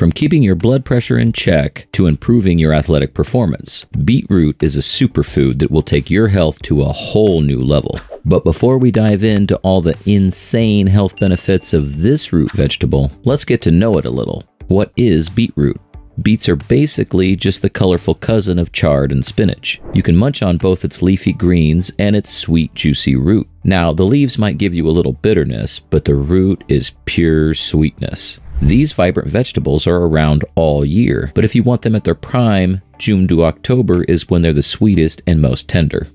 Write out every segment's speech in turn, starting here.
From keeping your blood pressure in check to improving your athletic performance, beetroot is a superfood that will take your health to a whole new level. But before we dive into all the insane health benefits of this root vegetable, let's get to know it a little. What is beetroot? Beets are basically just the colorful cousin of chard and spinach. You can munch on both its leafy greens and its sweet, juicy root. Now, the leaves might give you a little bitterness, but the root is pure sweetness. These vibrant vegetables are around all year, but if you want them at their prime, June to October is when they're the sweetest and most tender.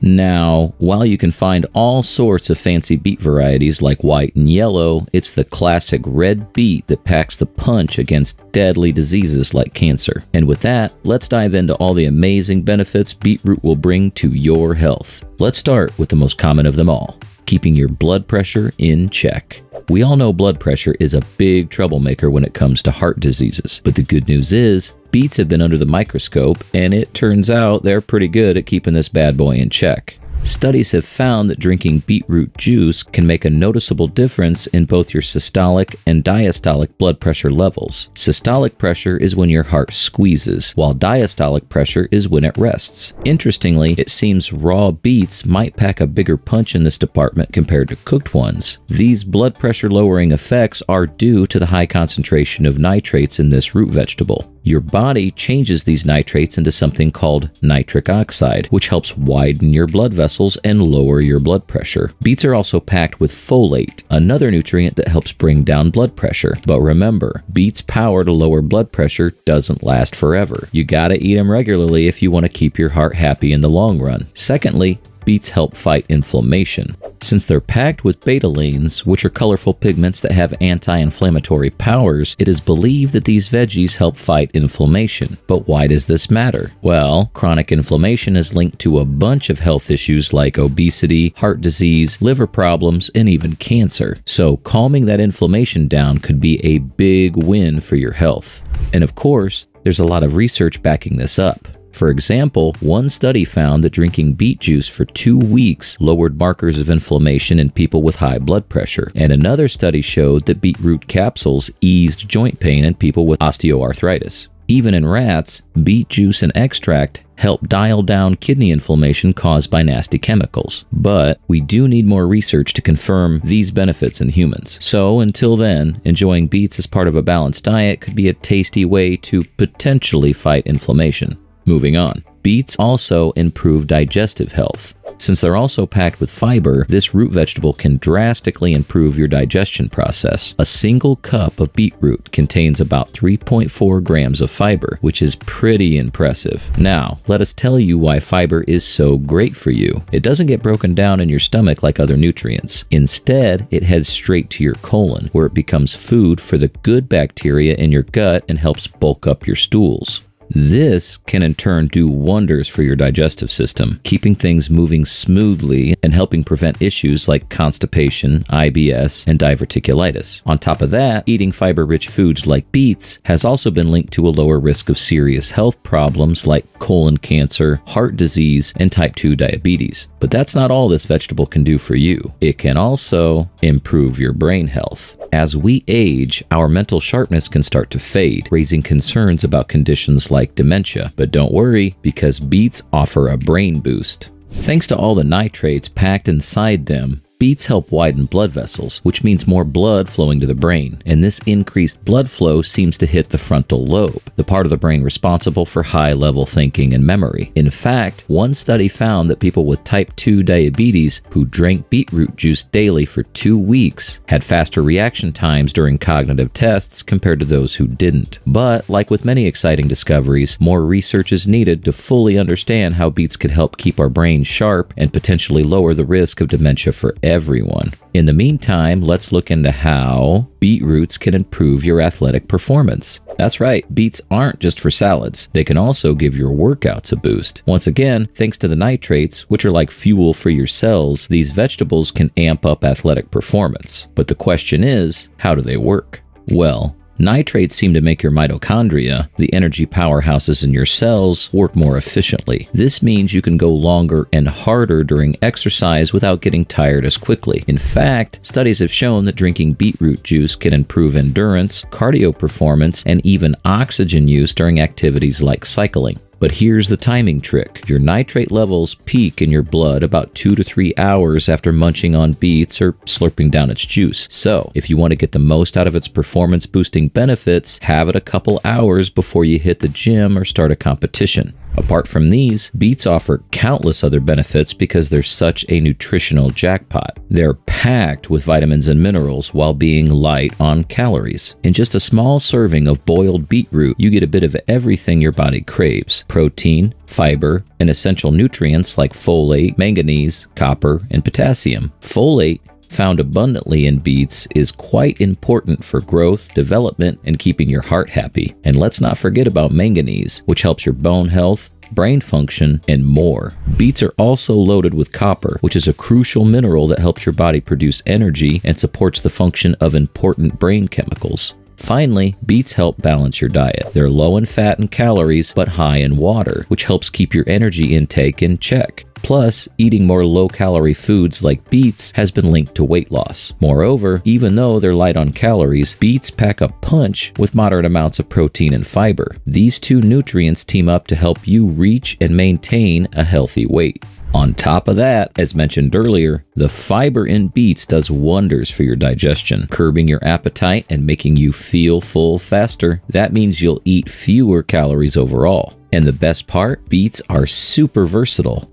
Now, while you can find all sorts of fancy beet varieties like white and yellow, it's the classic red beet that packs the punch against deadly diseases like cancer. And with that, let's dive into all the amazing benefits beetroot will bring to your health. Let's start with the most common of them all keeping your blood pressure in check. We all know blood pressure is a big troublemaker when it comes to heart diseases, but the good news is beets have been under the microscope and it turns out they're pretty good at keeping this bad boy in check. Studies have found that drinking beetroot juice can make a noticeable difference in both your systolic and diastolic blood pressure levels. Systolic pressure is when your heart squeezes, while diastolic pressure is when it rests. Interestingly, it seems raw beets might pack a bigger punch in this department compared to cooked ones. These blood pressure lowering effects are due to the high concentration of nitrates in this root vegetable. Your body changes these nitrates into something called nitric oxide, which helps widen your blood vessels and lower your blood pressure. Beets are also packed with folate, another nutrient that helps bring down blood pressure. But remember, beets' power to lower blood pressure doesn't last forever. You gotta eat them regularly if you want to keep your heart happy in the long run. Secondly, beets help fight inflammation. Since they're packed with betalains, which are colorful pigments that have anti-inflammatory powers, it is believed that these veggies help fight inflammation. But why does this matter? Well, chronic inflammation is linked to a bunch of health issues like obesity, heart disease, liver problems, and even cancer. So calming that inflammation down could be a big win for your health. And of course, there's a lot of research backing this up. For example, one study found that drinking beet juice for two weeks lowered markers of inflammation in people with high blood pressure, and another study showed that beetroot capsules eased joint pain in people with osteoarthritis. Even in rats, beet juice and extract help dial down kidney inflammation caused by nasty chemicals. But we do need more research to confirm these benefits in humans. So until then, enjoying beets as part of a balanced diet could be a tasty way to potentially fight inflammation. Moving on. Beets also improve digestive health. Since they're also packed with fiber, this root vegetable can drastically improve your digestion process. A single cup of beetroot contains about 3.4 grams of fiber, which is pretty impressive. Now, let us tell you why fiber is so great for you. It doesn't get broken down in your stomach like other nutrients. Instead, it heads straight to your colon, where it becomes food for the good bacteria in your gut and helps bulk up your stools. This can in turn do wonders for your digestive system, keeping things moving smoothly and helping prevent issues like constipation, IBS, and diverticulitis. On top of that, eating fiber rich foods like beets has also been linked to a lower risk of serious health problems like colon cancer, heart disease, and type 2 diabetes. But that's not all this vegetable can do for you. It can also improve your brain health. As we age, our mental sharpness can start to fade, raising concerns about conditions like dementia. But don't worry, because beets offer a brain boost. Thanks to all the nitrates packed inside them, Beets help widen blood vessels, which means more blood flowing to the brain, and this increased blood flow seems to hit the frontal lobe, the part of the brain responsible for high level thinking and memory. In fact, one study found that people with type 2 diabetes who drank beetroot juice daily for two weeks had faster reaction times during cognitive tests compared to those who didn't. But, like with many exciting discoveries, more research is needed to fully understand how beets could help keep our brains sharp and potentially lower the risk of dementia for everyone. In the meantime, let's look into how beetroots can improve your athletic performance. That's right, beets aren't just for salads. They can also give your workouts a boost. Once again, thanks to the nitrates, which are like fuel for your cells, these vegetables can amp up athletic performance. But the question is, how do they work? Well, Nitrates seem to make your mitochondria, the energy powerhouses in your cells, work more efficiently. This means you can go longer and harder during exercise without getting tired as quickly. In fact, studies have shown that drinking beetroot juice can improve endurance, cardio performance, and even oxygen use during activities like cycling. But here's the timing trick. Your nitrate levels peak in your blood about two to three hours after munching on beets or slurping down its juice. So, if you want to get the most out of its performance boosting benefits, have it a couple hours before you hit the gym or start a competition. Apart from these, beets offer countless other benefits because they're such a nutritional jackpot. They're packed with vitamins and minerals while being light on calories. In just a small serving of boiled beetroot, you get a bit of everything your body craves protein, fiber, and essential nutrients like folate, manganese, copper, and potassium. Folate found abundantly in beets is quite important for growth, development, and keeping your heart happy. And let's not forget about manganese, which helps your bone health, brain function, and more. Beets are also loaded with copper, which is a crucial mineral that helps your body produce energy and supports the function of important brain chemicals. Finally, beets help balance your diet. They're low in fat and calories, but high in water, which helps keep your energy intake in check. Plus, eating more low calorie foods like beets has been linked to weight loss. Moreover, even though they're light on calories, beets pack a punch with moderate amounts of protein and fiber. These two nutrients team up to help you reach and maintain a healthy weight. On top of that, as mentioned earlier, the fiber in beets does wonders for your digestion, curbing your appetite and making you feel full faster. That means you'll eat fewer calories overall. And the best part, beets are super versatile.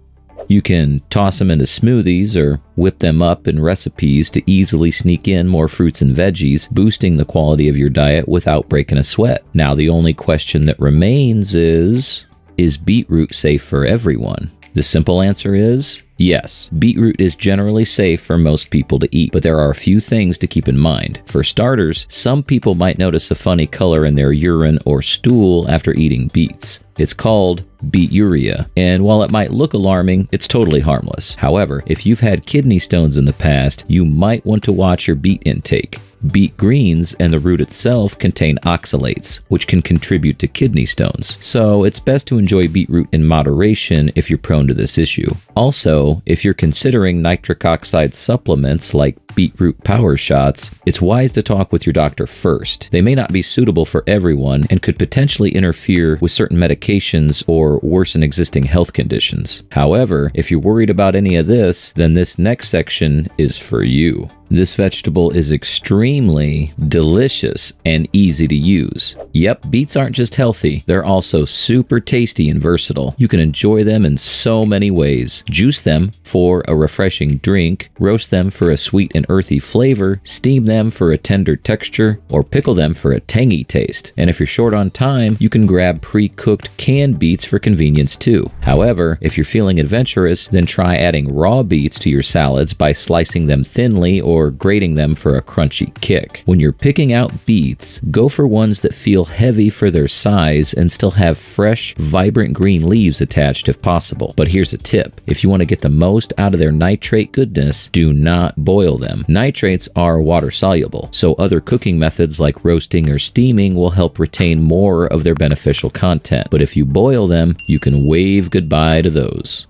You can toss them into smoothies or whip them up in recipes to easily sneak in more fruits and veggies, boosting the quality of your diet without breaking a sweat. Now, the only question that remains is Is beetroot safe for everyone? The simple answer is yes. Beetroot is generally safe for most people to eat, but there are a few things to keep in mind. For starters, some people might notice a funny color in their urine or stool after eating beets. It's called beeturia, and while it might look alarming, it's totally harmless. However, if you've had kidney stones in the past, you might want to watch your beet intake. Beet greens and the root itself contain oxalates, which can contribute to kidney stones. So it's best to enjoy beetroot in moderation if you're prone to this issue. Also, if you're considering nitric oxide supplements like beetroot power shots, it's wise to talk with your doctor first. They may not be suitable for everyone and could potentially interfere with certain medications or worsen existing health conditions. However, if you're worried about any of this, then this next section is for you. This vegetable is extremely delicious and easy to use. Yep, beets aren't just healthy, they're also super tasty and versatile. You can enjoy them in so many ways. Juice them for a refreshing drink, roast them for a sweet and earthy flavor, steam them for a tender texture, or pickle them for a tangy taste. And if you're short on time, you can grab pre-cooked canned beets for convenience too. However, if you're feeling adventurous, then try adding raw beets to your salads by slicing them thinly or or grating them for a crunchy kick. When you're picking out beets, go for ones that feel heavy for their size and still have fresh, vibrant green leaves attached if possible. But here's a tip. If you want to get the most out of their nitrate goodness, do not boil them. Nitrates are water soluble, so other cooking methods like roasting or steaming will help retain more of their beneficial content. But if you boil them, you can wave goodbye to those.